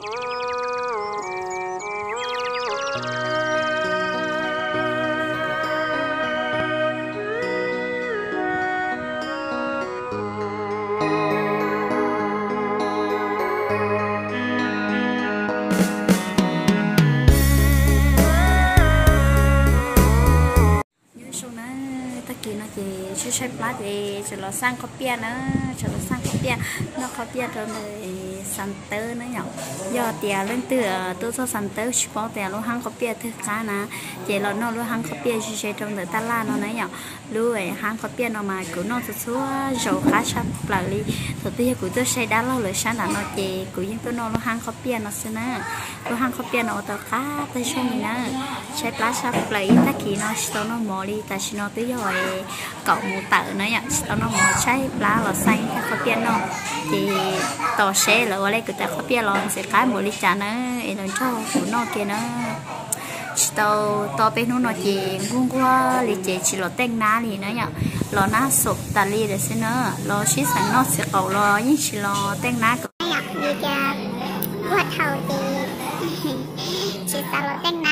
Hum. Thì cho nó sang copia nữa, cho nó sang copia. Nó copia rồi này san tơ nữa nhở. Giờ tiền lên từ tôi cho san tơ chỉ tiền luôn hàng copia thứ cá nè. Chỉ là nó luôn hàng copia chỉ chơi trong đời ta la nó nữa nhở. Luôn ấy hàng copia nó mà cứ nó số số dầu khá sắp là đi thực tế của tôi xây đá lâu rồi sáng là nó chỉ của những tôi nó luôn hàng copia nó xin nè. Luôn hàng copia nó tao cá tới chơi mình nè. Chơi plá sắp lại ta kỳ nó số nó mò đi, ta chỉ nó tới rồi. Cậu một tự nó nhở sau nó một trái lá là xanh theo có tiền nó thì tỏ xe là ở đây cứ ta có tiền là sẽ cái một lít trà nữa em nói cho của nó kia nó tàu tàu bên nó nó chỉ ngung qua lì chỉ chỉ lo tên ná lì nữa nhở lo ná sụp tà lì để xin nữa lo xí sẵn nó sẽ cầu lo nhưng chỉ lo tên ná như cha quạt hầu thì chỉ ta lo tên nè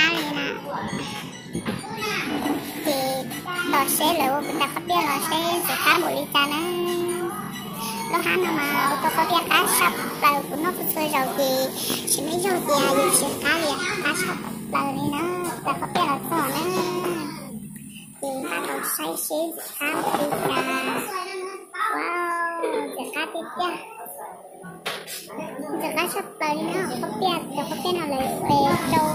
xe lỡ cũng đã có biết lo xe sẽ cá một nó lo hắn mà tôi có biết cá sập vào của nó cũng rồi thì chỉ mấy rồi thì ai dùng cá liền cá sập. Vào đi nó đã có biết là sao nó, thì bắt đầu say xế cá một lít wow giờ cá tiếp theo giờ cá sập vào nó có biết giờ có biết nào lấy về trâu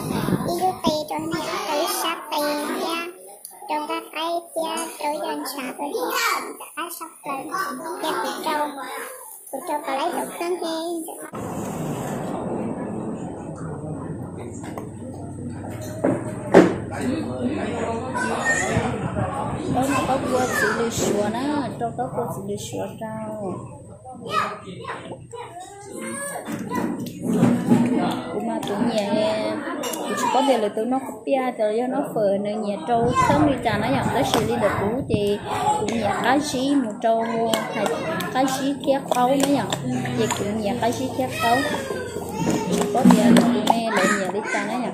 đi cho nó tới sát tay nha các cái cha tới dân xã với đã sắp lên cha của châu. Của châu có lấy được thân hen Tôi mà có qua xử lý sửa nó trong đó có xử lý sửa rau mà tụi nhà chỉ có thể là tụi nó copy rồi do nó phở nơi nhà trâu. Sớm đi cha nó dọn tới xử lý được cũ thì cũng nhà cái xí một trâu hay cái xí kia khâu nó dọn thì cũng nhà cái xí kia khâu chỉ có thể là tụi mẹ lại nhà đi cha nó dọn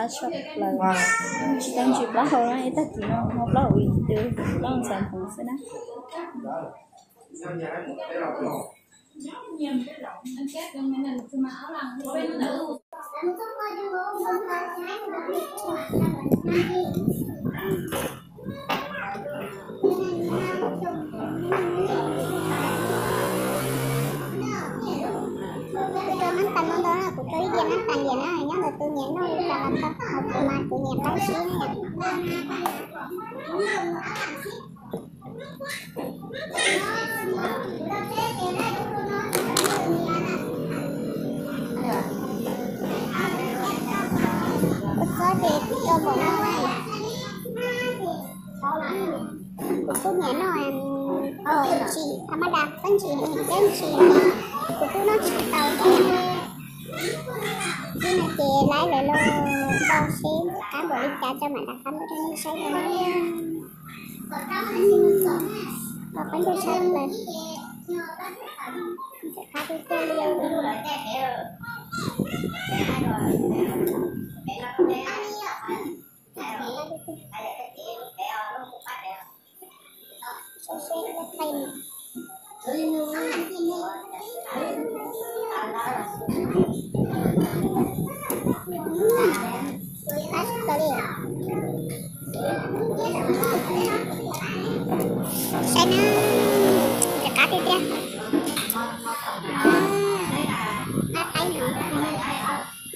khá sốc là chỉ đang chụp lá hồi ấy ta chỉ nó một lá hồi từ sản phẩm sẽ đó nhiều cho kênh Ghiền Mì Gõ Để không bỏ nó những video hấp dẫn cô nhớ nó ờ chị mà đạp con chị mình tên chị của cô nó chỉ tàu thôi nhưng mà chị lái lại lô tàu xe cán bộ linh cho mẹ đặt cán bộ cho nên xây rồi và con tôi xây lên sẽ khá đi chơi liêu Thank you. Sana Nakatid ya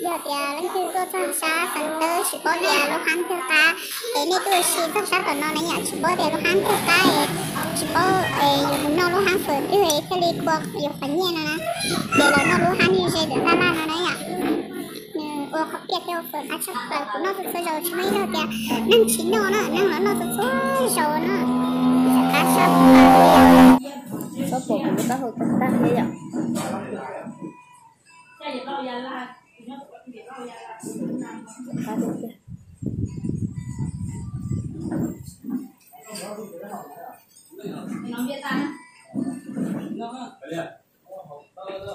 Giờ thì lần thứ tôi tham gia phần tớ chỉ có để lúc hắn thưa ta Để nên tôi chỉ tham gia phần nó này nhạc chỉ có để lúc hắn thưa ta Chỉ có dùng nó lúc hắn phần Yêu hệ theo lý cuộc dùng phần nhiên nó nè Để nó lúc hắn như thế được ra là nó này nhạc phở cá chắc là của nó thực sự rồi chứ mấy đâu kìa. Năng chín nó nó năng nó nó thực sự rồi nó cá là có bộ của ta hồi tập ta thế ạ. Hãy subscribe nó biết ta rồi nó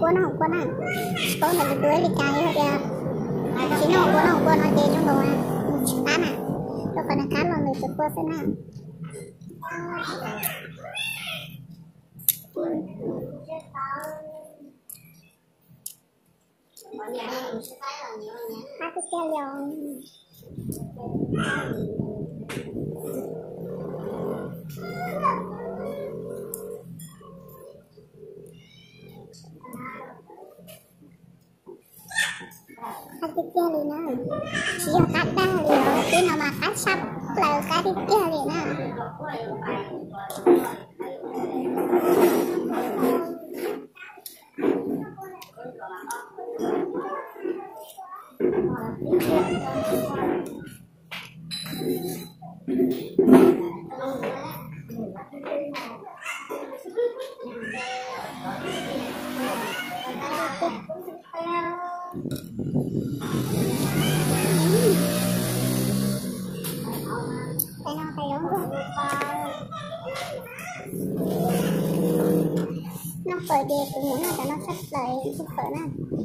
không nó, không qua nè có là cái đuôi lịch cài thôi kìa chỉ nó không qua nó, không qua nó chơi trong đồ à. Chỉ à. Tôi cho còn là cá là người chụp qua xem nào. Hai cái kia liền cái kia liền nè chỉ là cá đa liền khi nào mà cá sắp là cái kia liền nè nó phở đẹp cũng muốn là cho nó sắp lời chút phở nè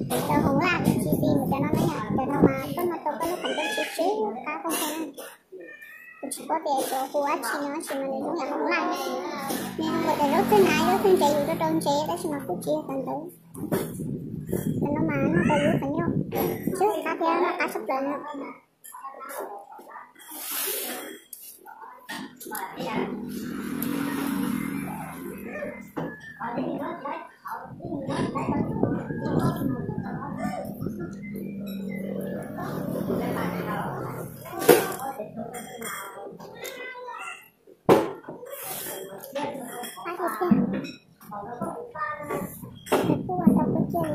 cho không làm chi gì mà cho nó nó nhạt cho nó mà có mà tôi có nó thành chi xíu cá không phải nè chỉ có để cho cô ấy chỉ nói chỉ mà để nó không làm nên không có thể lúc thứ hai lúc thứ chạy cho trơn chế đó chỉ mà cứ chia thành tới nó mà nó có yếu phải nhau chứ cá kia nó cá sắp lời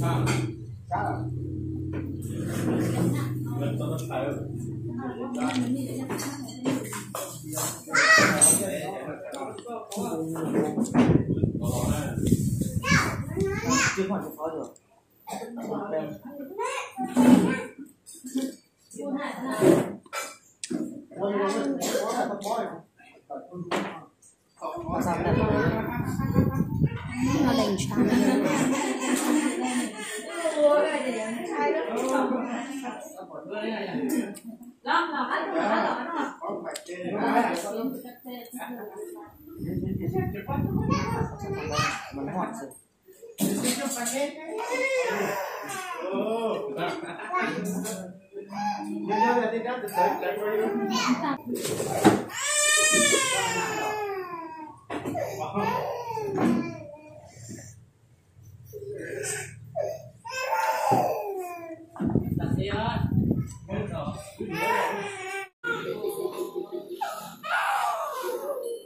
nhưng à mình tôi phải chứ không phải phó được sao cái này nó đành chán Lắm là ăn rồi, ăn rồi, ăn rồi. mình hỏi sự đặt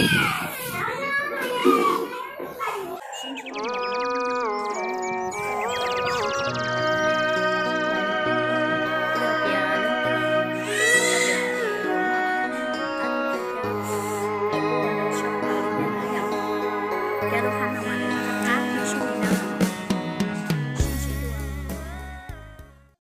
Yeah.